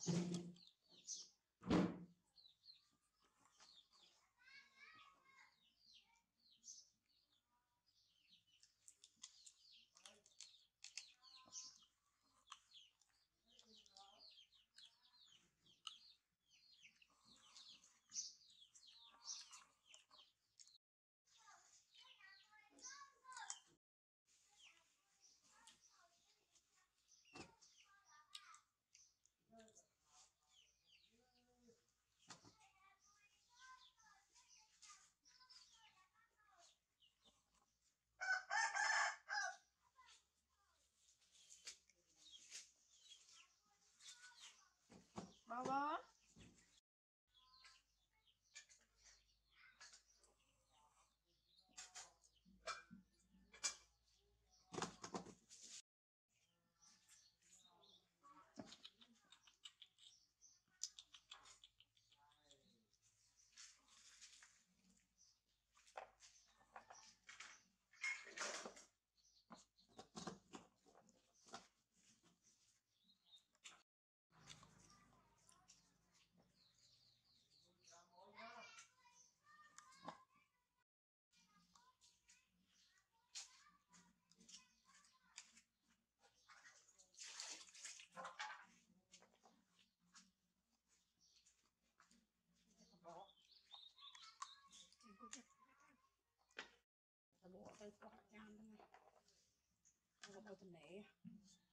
Thank you. เ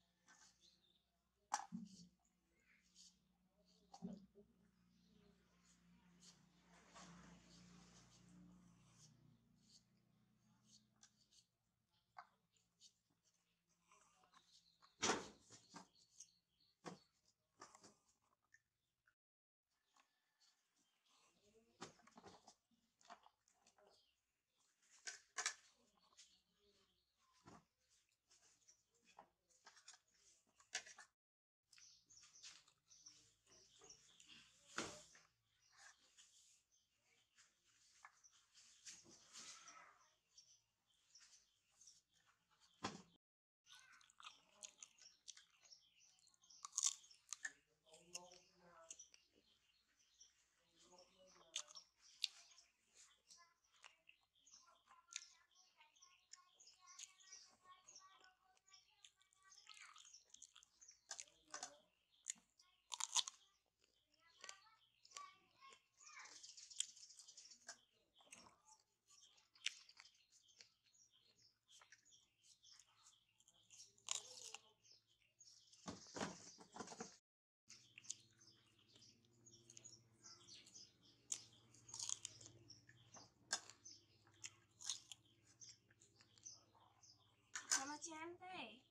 前辈